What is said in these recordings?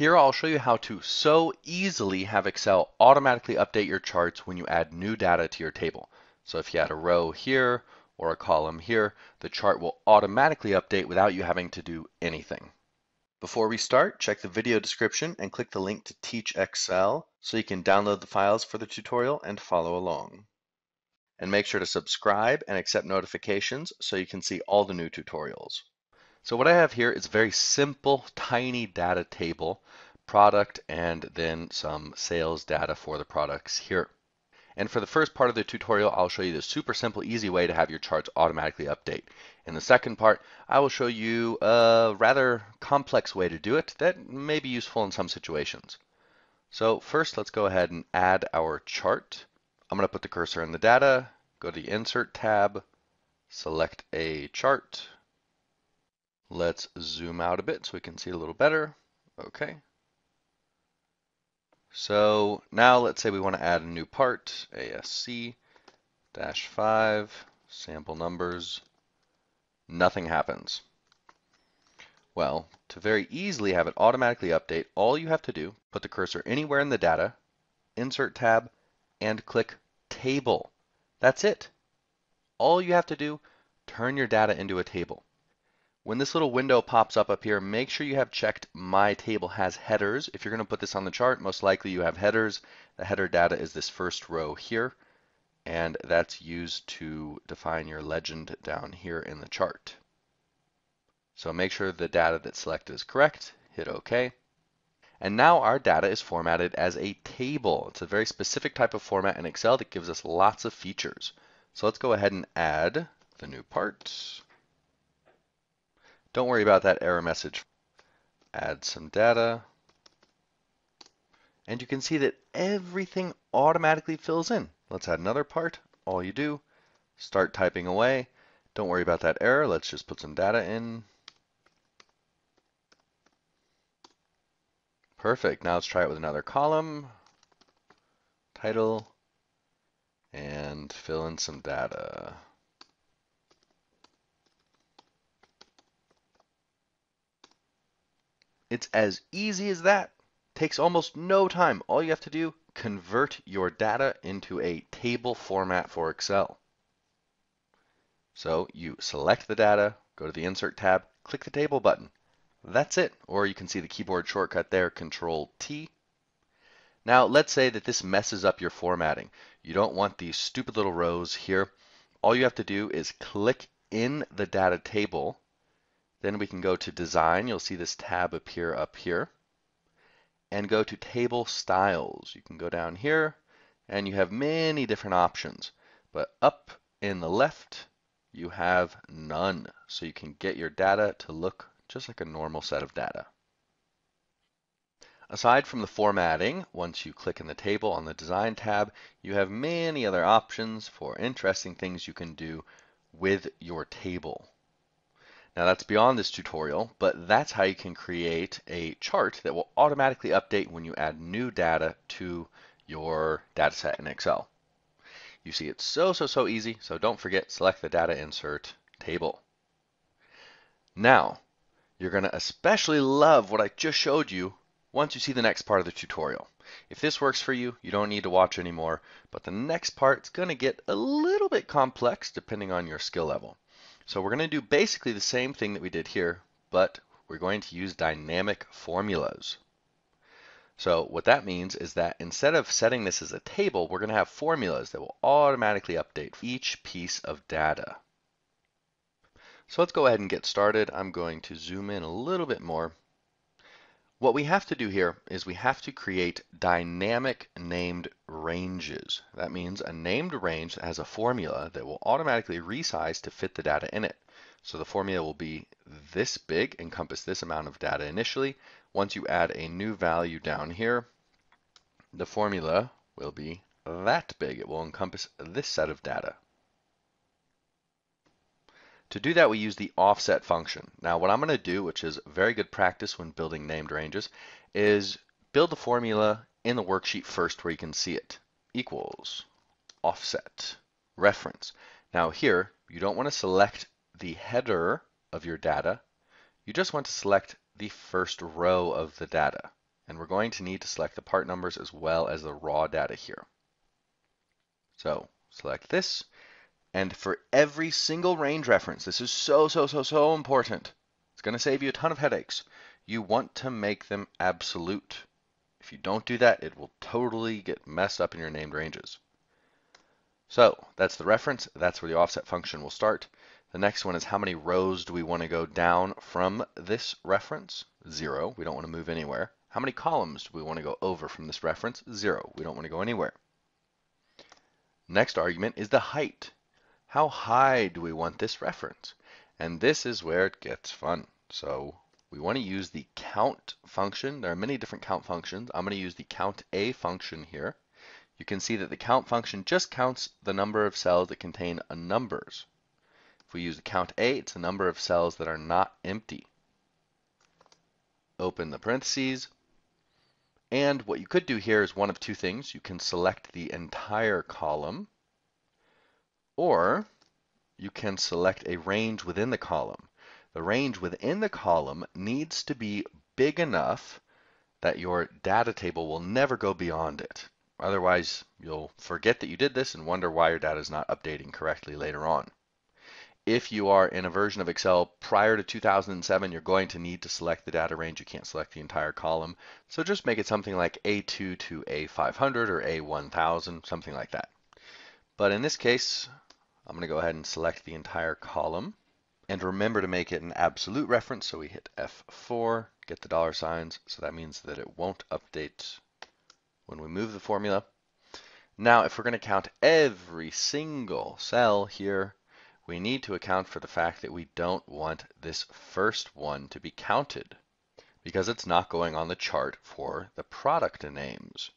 Here I'll show you how to so easily have Excel automatically update your charts when you add new data to your table. So if you add a row here or a column here, the chart will automatically update without you having to do anything. Before we start, check the video description and click the link to TeachExcel so you can download the files for the tutorial and follow along. And make sure to subscribe and accept notifications so you can see all the new tutorials. So what I have here is a very simple, tiny data table, product, and then some sales data for the products here. And for the first part of the tutorial, I'll show you the super simple, easy way to have your charts automatically update. In the second part, I will show you a rather complex way to do it that may be useful in some situations. So first, let's go ahead and add our chart. I'm going to put the cursor in the data, go to the Insert tab, select a chart, Let's zoom out a bit so we can see a little better. Okay. So now let's say we want to add a new part, ASC dash 5, sample numbers. Nothing happens. Well, to very easily have it automatically update, all you have to do, put the cursor anywhere in the data, Insert tab, and click Table. That's it. All you have to do, turn your data into a table. When this little window pops up up here, make sure you have checked My Table has headers. If you're going to put this on the chart, most likely you have headers. The header data is this first row here, and that's used to define your legend down here in the chart. So make sure the data that's selected is correct, hit OK. And now our data is formatted as a table. It's a very specific type of format in Excel that gives us lots of features. So let's go ahead and add the new part. Don't worry about that error message. Add some data. And you can see that everything automatically fills in. Let's add another part. All you do, start typing away. Don't worry about that error. Let's just put some data in. Perfect. Now let's try it with another column. Title. And fill in some data. It's as easy as that. Takes almost no time. All you have to do, convert your data into a table format for Excel. So you select the data, go to the Insert tab, click the Table button. That's it. Or you can see the keyboard shortcut there, Control T. Now let's say that this messes up your formatting. You don't want these stupid little rows here. All you have to do is click in the data table then we can go to Design. You'll see this tab appear up here. And go to Table Styles. You can go down here, and you have many different options. But up in the left, you have none. So you can get your data to look just like a normal set of data. Aside from the formatting, once you click in the table on the Design tab, you have many other options for interesting things you can do with your table. Now that's beyond this tutorial, but that's how you can create a chart that will automatically update when you add new data to your dataset in Excel. You see it's so, so, so easy, so don't forget, select the data insert table. Now, you're going to especially love what I just showed you once you see the next part of the tutorial. If this works for you, you don't need to watch anymore, but the next part is going to get a little bit complex depending on your skill level. So we're going to do basically the same thing that we did here, but we're going to use dynamic formulas. So what that means is that instead of setting this as a table, we're going to have formulas that will automatically update each piece of data. So let's go ahead and get started. I'm going to zoom in a little bit more. What we have to do here is we have to create dynamic named ranges. That means a named range has a formula that will automatically resize to fit the data in it. So the formula will be this big, encompass this amount of data initially. Once you add a new value down here, the formula will be that big. It will encompass this set of data. To do that, we use the offset function. Now, what I'm going to do, which is very good practice when building named ranges, is build the formula in the worksheet first where you can see it. Equals offset reference. Now here, you don't want to select the header of your data. You just want to select the first row of the data. And we're going to need to select the part numbers as well as the raw data here. So select this. And for every single range reference, this is so, so, so, so important. It's going to save you a ton of headaches. You want to make them absolute. If you don't do that, it will totally get messed up in your named ranges. So that's the reference. That's where the offset function will start. The next one is how many rows do we want to go down from this reference? Zero. We don't want to move anywhere. How many columns do we want to go over from this reference? Zero. We don't want to go anywhere. Next argument is the height. How high do we want this reference? And this is where it gets fun. So we want to use the count function. There are many different count functions. I'm going to use the count A function here. You can see that the count function just counts the number of cells that contain numbers. If we use the count A, it's the number of cells that are not empty. Open the parentheses. And what you could do here is one of two things. You can select the entire column, or you can select a range within the column. The range within the column needs to be big enough that your data table will never go beyond it. Otherwise, you'll forget that you did this and wonder why your data is not updating correctly later on. If you are in a version of Excel prior to 2007, you're going to need to select the data range. You can't select the entire column. So just make it something like A2 to A500 or A1000, something like that. But in this case, I'm going to go ahead and select the entire column. And remember to make it an absolute reference. So we hit F4, get the dollar signs. So that means that it won't update when we move the formula. Now, if we're going to count every single cell here, we need to account for the fact that we don't want this first one to be counted because it's not going on the chart for the product names.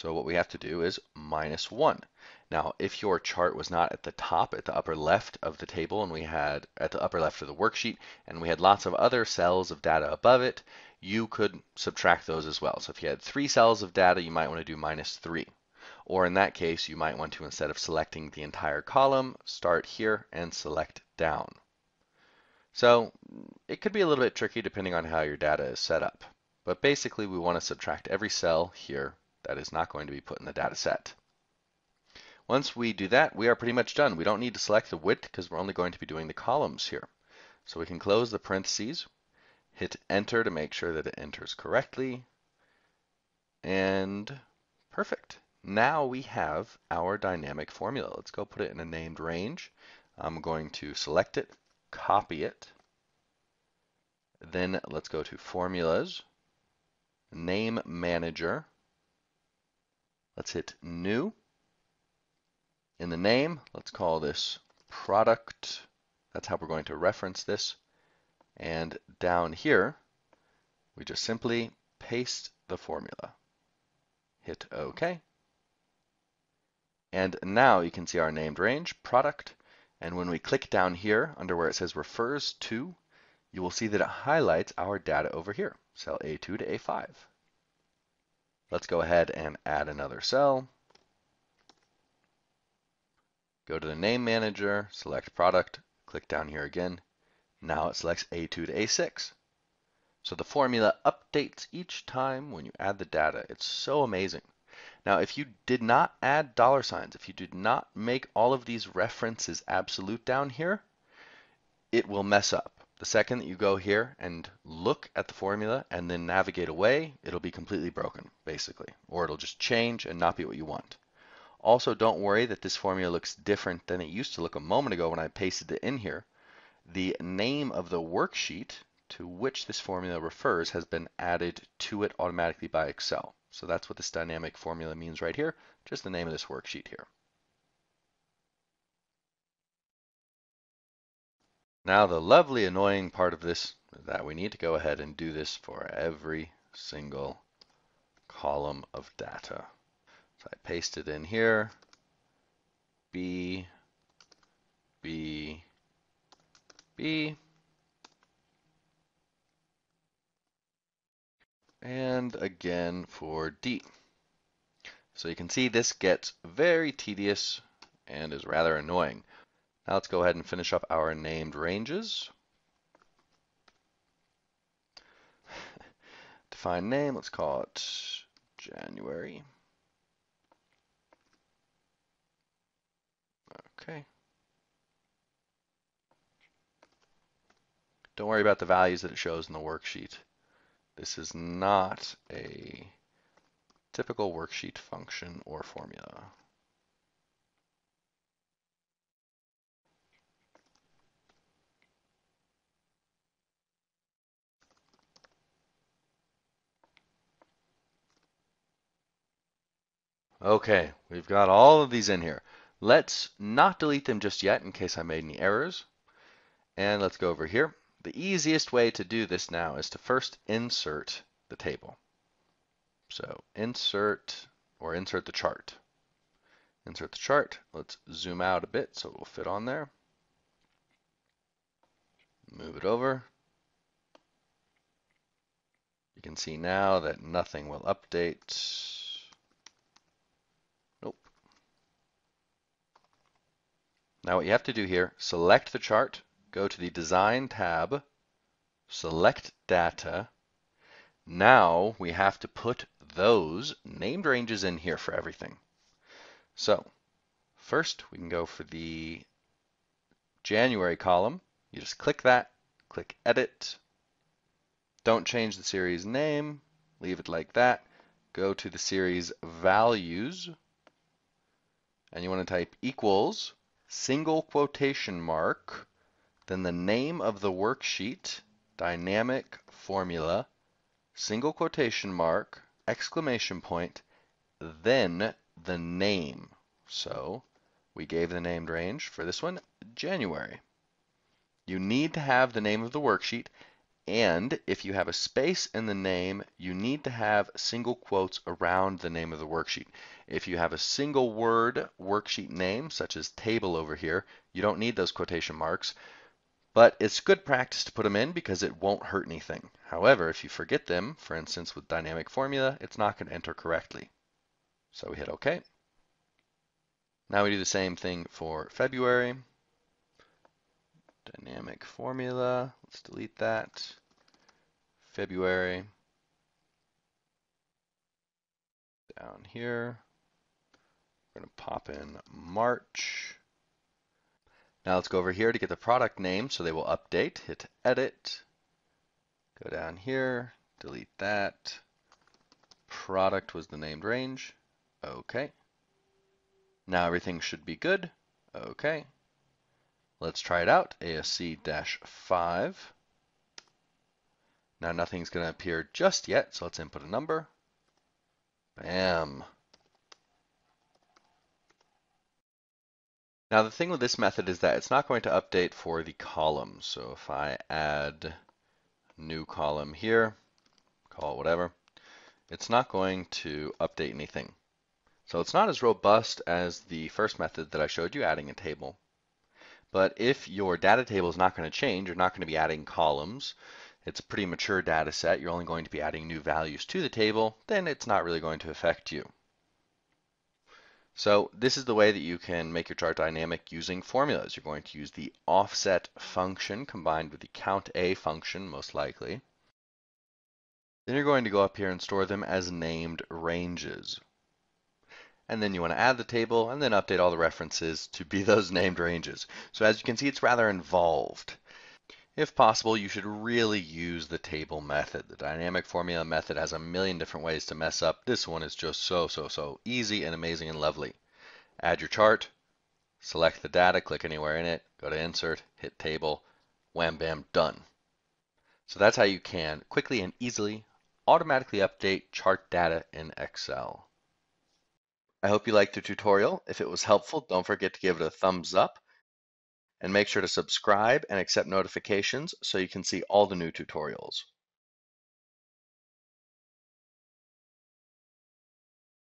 So what we have to do is minus 1. Now, if your chart was not at the top, at the upper left of the table, and we had at the upper left of the worksheet, and we had lots of other cells of data above it, you could subtract those as well. So if you had three cells of data, you might want to do minus 3. Or in that case, you might want to, instead of selecting the entire column, start here and select down. So it could be a little bit tricky depending on how your data is set up. But basically, we want to subtract every cell here that is not going to be put in the data set. Once we do that, we are pretty much done. We don't need to select the width because we're only going to be doing the columns here. So we can close the parentheses, hit enter to make sure that it enters correctly, and perfect. Now we have our dynamic formula. Let's go put it in a named range. I'm going to select it, copy it. Then let's go to formulas, name manager. Let's hit new. In the name, let's call this product. That's how we're going to reference this. And down here, we just simply paste the formula. Hit OK. And now you can see our named range, product. And when we click down here under where it says refers to, you will see that it highlights our data over here, cell A2 to A5. Let's go ahead and add another cell. Go to the name manager, select product, click down here again. Now it selects A2 to A6. So the formula updates each time when you add the data. It's so amazing. Now, if you did not add dollar signs, if you did not make all of these references absolute down here, it will mess up. The second that you go here and look at the formula and then navigate away, it'll be completely broken, basically, or it'll just change and not be what you want. Also, don't worry that this formula looks different than it used to look a moment ago when I pasted it in here. The name of the worksheet to which this formula refers has been added to it automatically by Excel. So that's what this dynamic formula means right here, just the name of this worksheet here. Now the lovely annoying part of this is that we need to go ahead and do this for every single column of data. So I paste it in here, B, B, B, and again for D. So you can see this gets very tedious and is rather annoying. Now let's go ahead and finish up our named ranges. define name, let's call it January. Okay. Don't worry about the values that it shows in the worksheet. This is not a typical worksheet function or formula. Okay, we've got all of these in here. Let's not delete them just yet in case I made any errors. And let's go over here. The easiest way to do this now is to first insert the table. So insert or insert the chart. Insert the chart. Let's zoom out a bit so it will fit on there. Move it over. You can see now that nothing will update. Now what you have to do here, select the chart, go to the Design tab, select Data. Now we have to put those named ranges in here for everything. So first we can go for the January column. You just click that, click Edit. Don't change the series name, leave it like that. Go to the series values, and you want to type equals single quotation mark, then the name of the worksheet, dynamic formula, single quotation mark, exclamation point, then the name. So we gave the named range for this one, January. You need to have the name of the worksheet and if you have a space in the name, you need to have single quotes around the name of the worksheet. If you have a single word worksheet name, such as table over here, you don't need those quotation marks. But it's good practice to put them in because it won't hurt anything. However, if you forget them, for instance with dynamic formula, it's not going to enter correctly. So we hit OK. Now we do the same thing for February. Dynamic formula, let's delete that. February. Down here, we're going to pop in March. Now let's go over here to get the product name so they will update. Hit Edit. Go down here, delete that. Product was the named range. Okay. Now everything should be good. Okay. Let's try it out, ASC-5. Now nothing's going to appear just yet, so let's input a number. Bam. Now the thing with this method is that it's not going to update for the column. So if I add new column here, call it whatever, it's not going to update anything. So it's not as robust as the first method that I showed you, adding a table. But if your data table is not going to change, you're not going to be adding columns, it's a pretty mature data set, you're only going to be adding new values to the table, then it's not really going to affect you. So this is the way that you can make your chart dynamic using formulas. You're going to use the offset function combined with the count A function, most likely. Then you're going to go up here and store them as named ranges and then you want to add the table and then update all the references to be those named ranges. So as you can see, it's rather involved. If possible, you should really use the table method. The dynamic formula method has a million different ways to mess up. This one is just so, so, so easy and amazing and lovely. Add your chart, select the data, click anywhere in it, go to insert, hit table, wham bam, done. So that's how you can quickly and easily automatically update chart data in Excel. I hope you liked the tutorial. If it was helpful, don't forget to give it a thumbs up and make sure to subscribe and accept notifications so you can see all the new tutorials.